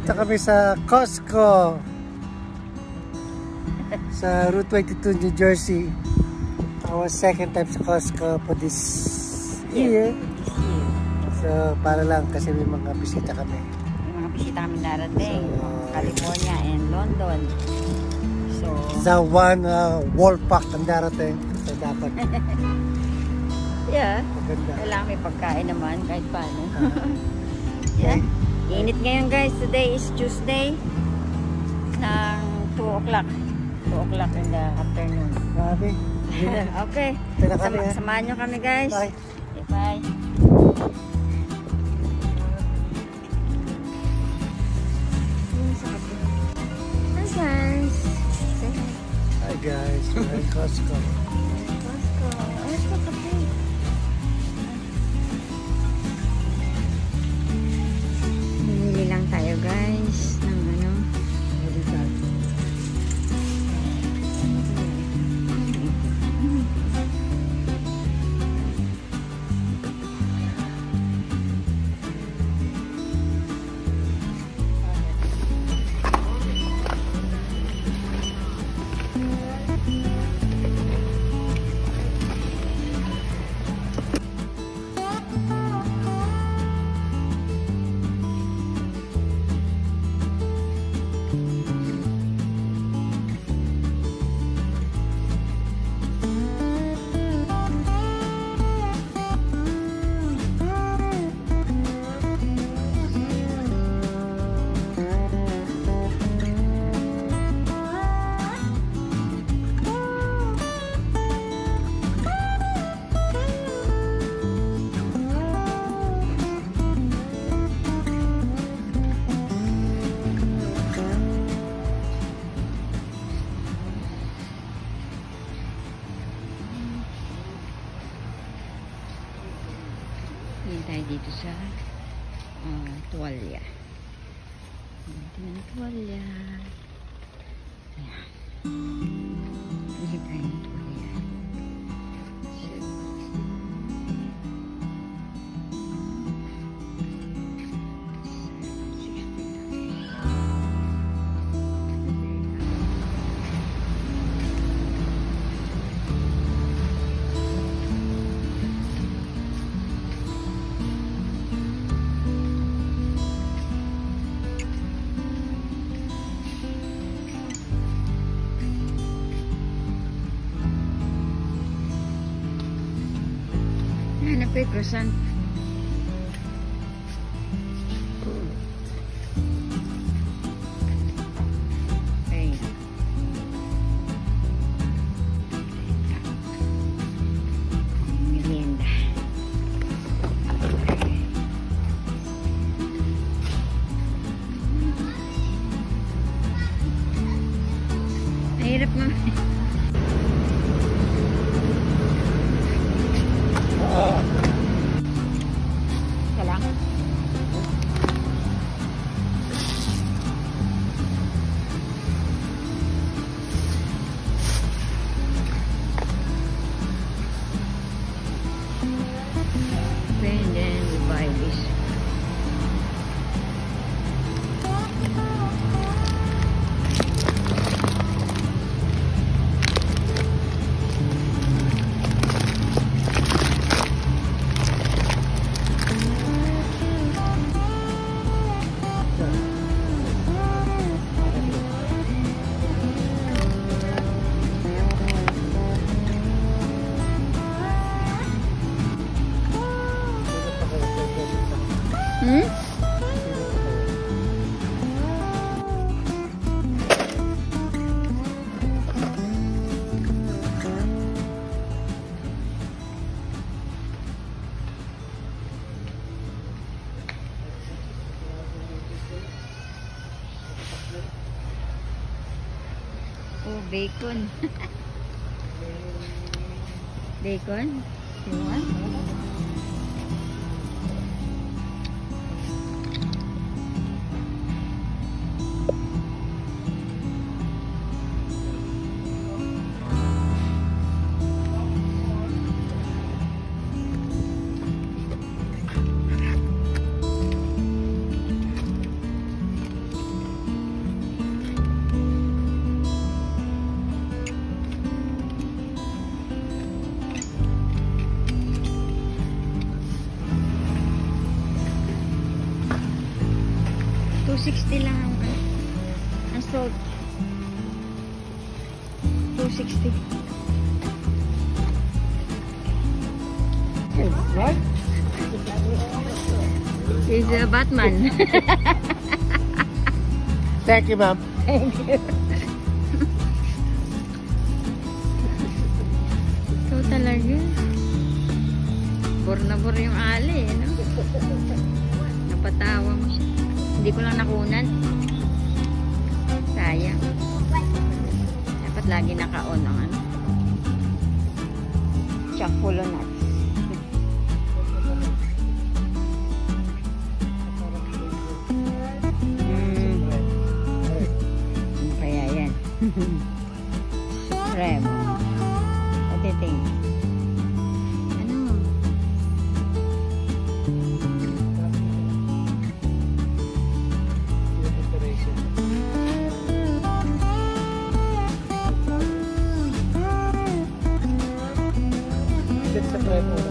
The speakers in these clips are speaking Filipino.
Dito kami sa Costco. sa Route 22, New Jersey. Our second time sa Costco for this year. So, para lang kasi may mga bisita kami. May mga bisita kami darating. So, California and London. So, Sa one uh, wall pack ang darating. So, dapat yeah. maganda. Kailangan may pagkain naman kahit paano. Okay. yeah. Init ngayon guys. Today is Tuesday. Ng 2 o'clock. 2 o'clock in the afternoon. Grabe. Okay. Sama, ah. samahan nyo kami guys. Bye. Okay, bye. Hi guys. Hi. Hi guys. We're in Costco. Costco. Ay, Ito ng tuwalya. Ayan. Bili tayo 50% bacon. bacon? You want? 260 lang ang ano. Ang salt. 260. Right? He's a Batman. Thank you, ma'am. Ikaw talaga. Bor na bor yung ali, eh, no? Napatawa mo siya. Hindi ko lang nakunan. Sayang. Dapat lagi naka-on ang ano. Chock. level.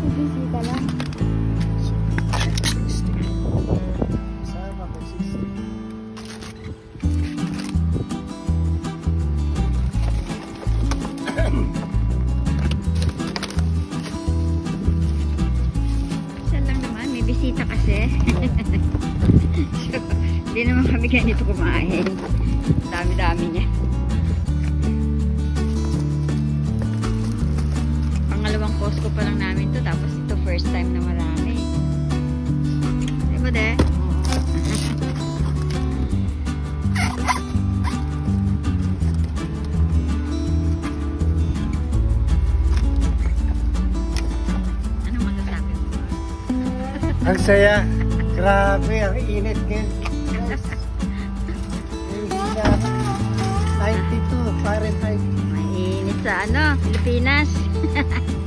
Bibisita lang. Bisita kasi. so, hindi naman kami ganito kumain. Dami-dami niya. Pangalawang Costco pa lang namin to tapos ito first time na marami. Diba? de? Ano masasabi mo? Ang saya. Grabe, ang init ngayon. Yes. 92 Fahrenheit. Mainit sa ano, Pilipinas.